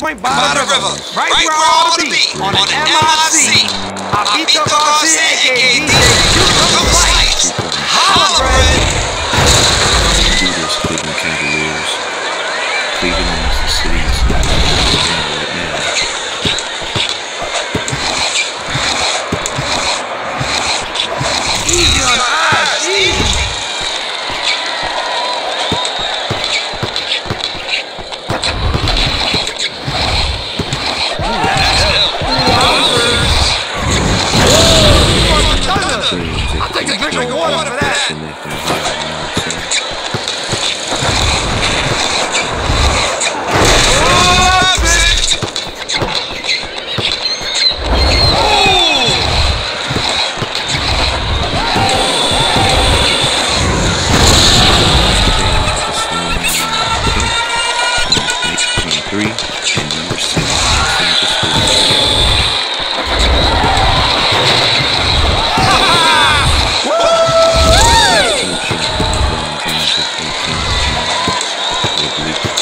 Point Bottom, Bottom River. Right, right where I ought to be, on, an MIC. I beat the boss, aka DJ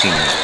casinos.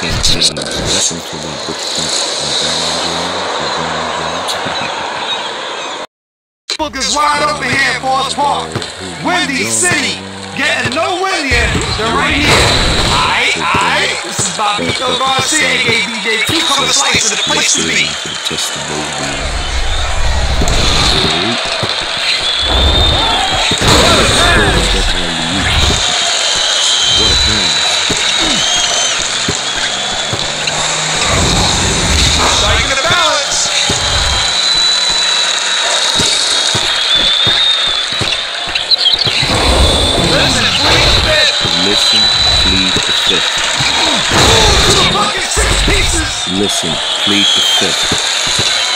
can't. Listen to what Book is wide open, here for us. Windy City. Getting no windier than right here. Aye, aye. This is Bobbito Garcia, aka DJ Cucumber Slice, the place to be. Just the road Listen, plead the fifth. Listen, plead the fifth.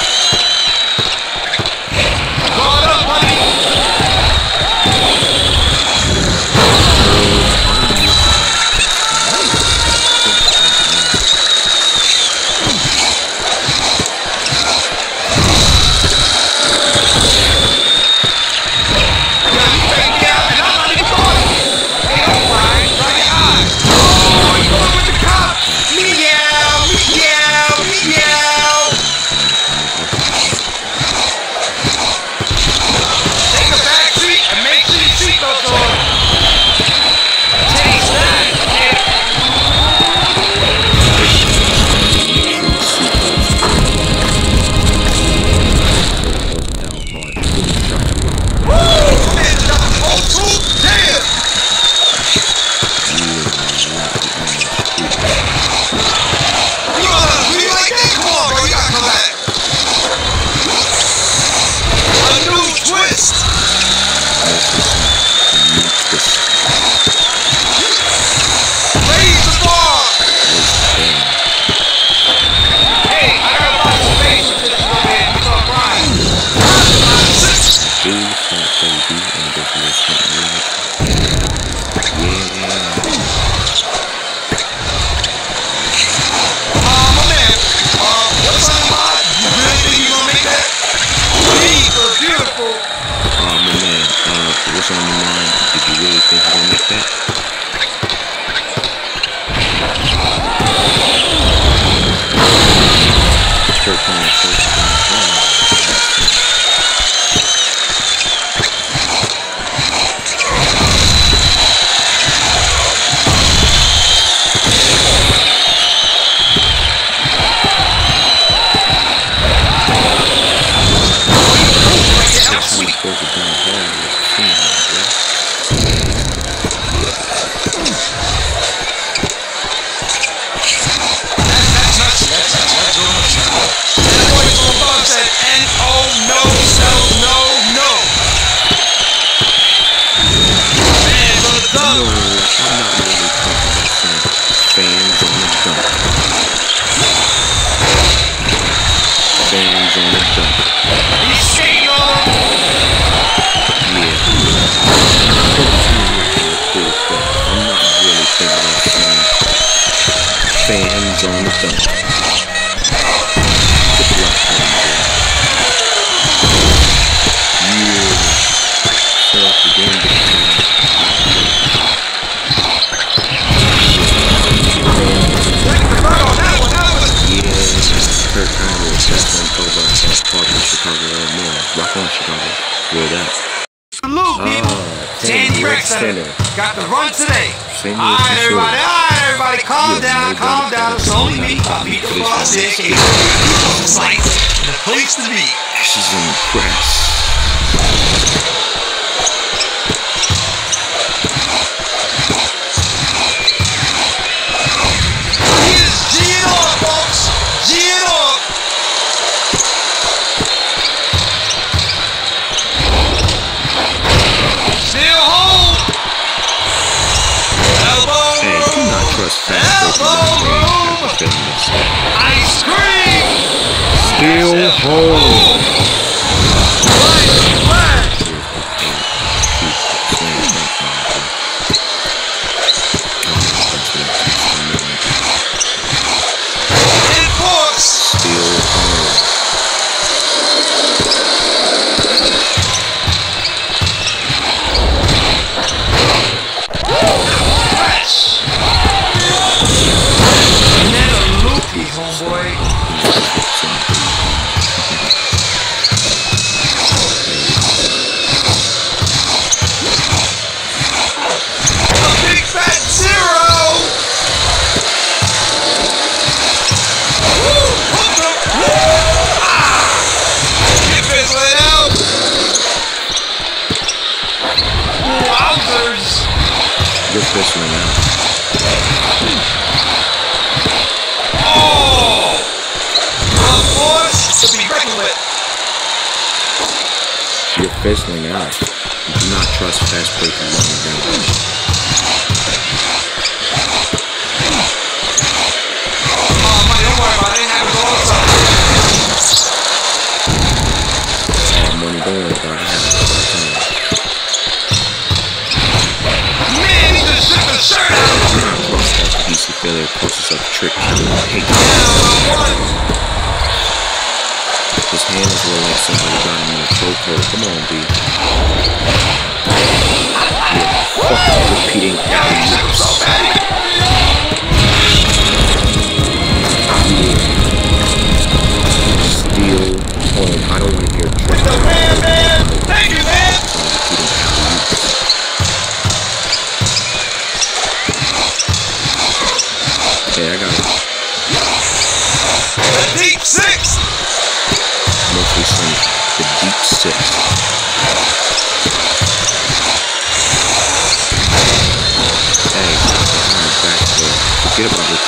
Same All right, everybody. All right, everybody. Calm Yeah, down. Calm down. It's only me. Not Bobby the Boss, aka the. The place to be. This is impress. Still home. One. His hand is low like somebody got him in a chokehold. Come on, B. You're fucking repeating Yeah,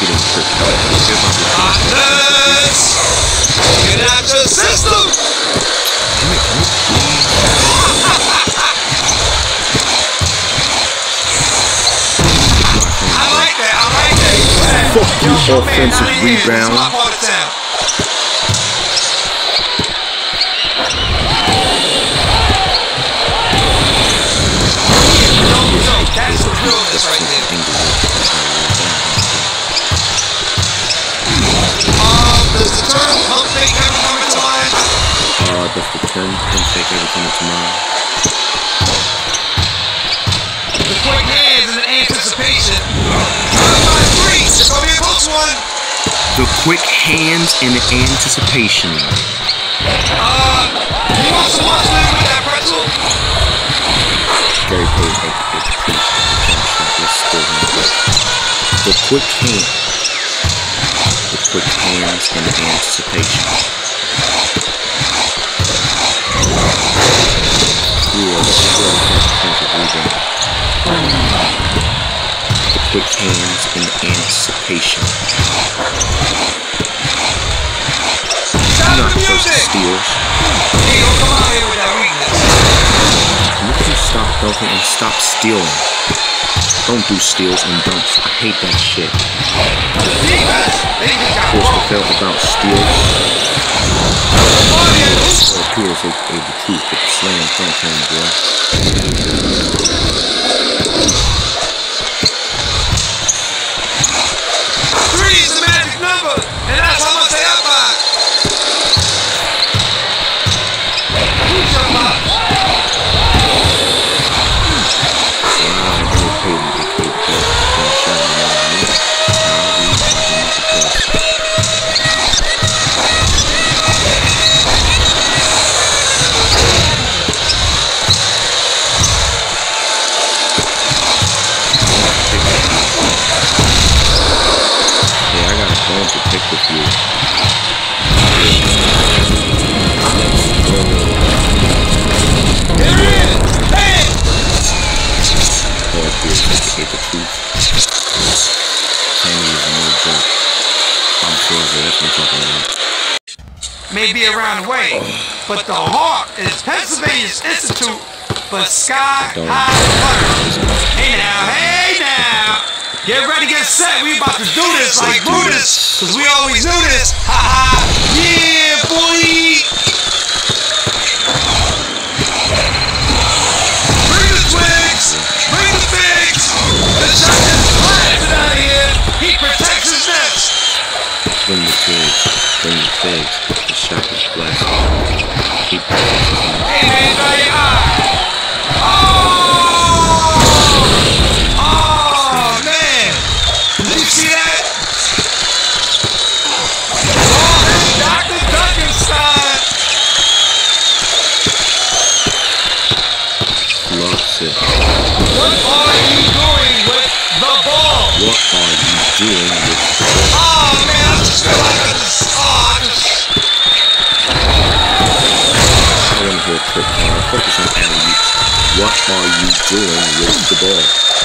Repeating This. Get out your system. I like that. I like that. Offensive. Rebound. The term pump fake ever come into mind? The quick hands and the anticipation. Drive by three. It's gonna be a close one. The quick hands and the anticipation. Uh, you want some mustard with that pretzel? Gary Payton, a, a priest, a jump shot. Let's still him. The quick hand. Quick hands and the anticipation. Ooh, a strong defensive rebound. The quick hands and anticipation. Not just music. steals. Hey, don't come out here with that weakness. Can you stop dunking and stop stealing? Don't do steals and dunks. I hate that shit. They Forced to fail about steals. Or appears like a the truth, but the slam dunk him, boy. may be around the way, but the heart is Pennsylvania's Institute for Sky High Learning. Hey now, hey now! Get ready, get set, we about to do this like Brutus, cause we always do this! Ha ha! Yeah, boy! Bring the figs. Bring the figs. Vem, vem, vem, What are you doing with the ball?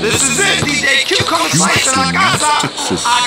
This is it, DJ Q. Come and slice and I got I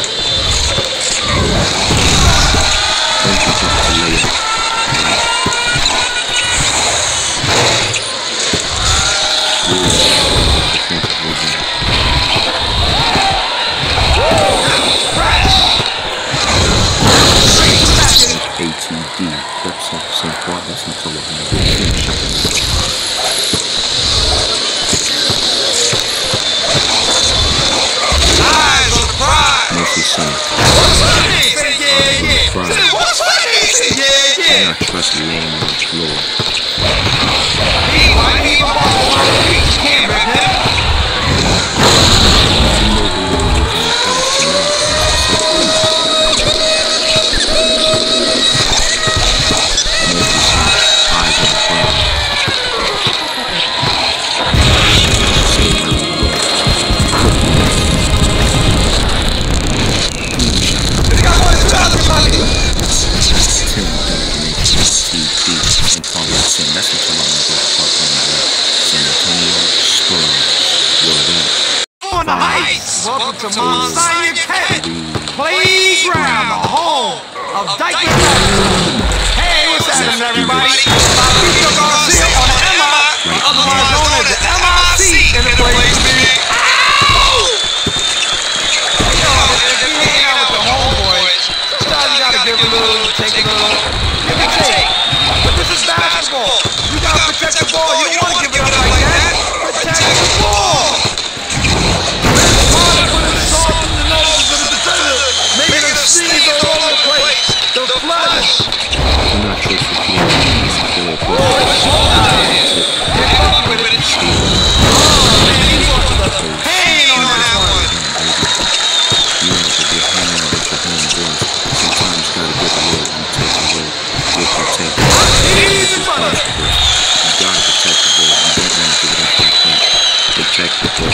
Okay.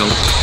Flunk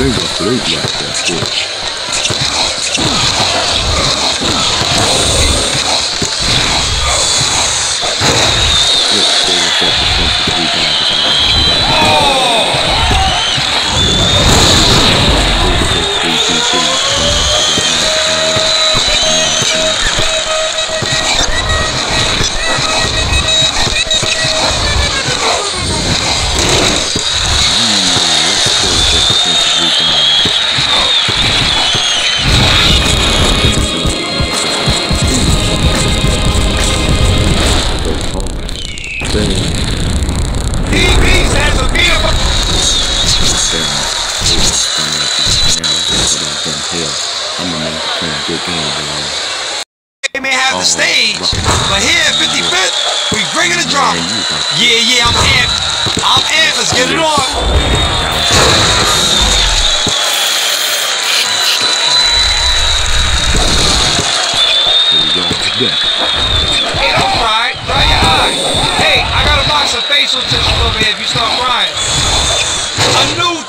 Blue, blue, yeah, yeah, yeah.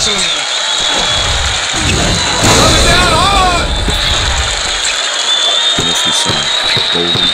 opportunity. Coming down hard. Yes, we saw. Golden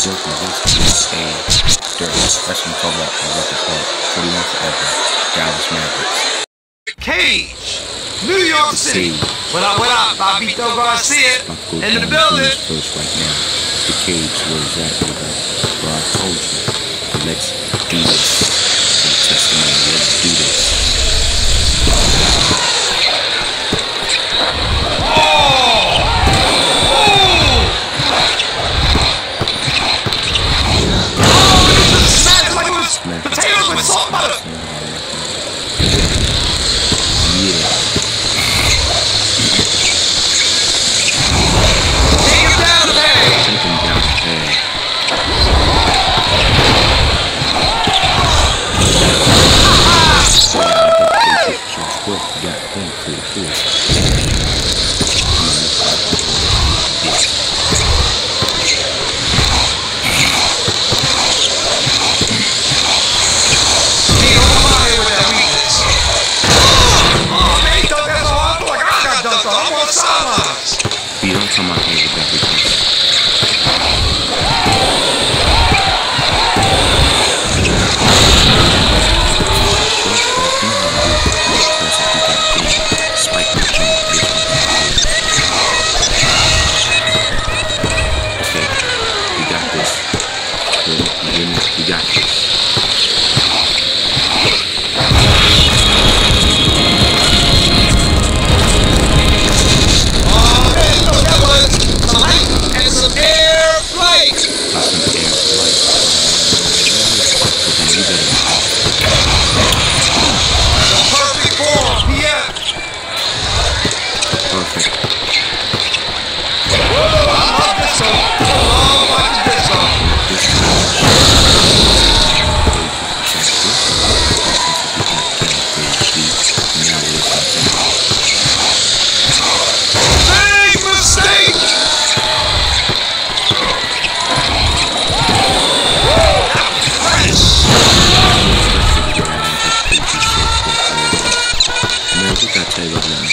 Berserk cover 41 Forever, Dallas Mavericks. Cage! New York City! When I went out, Bobbito Garcia in the building! First right now. The Cage was at We don't come out here with everything.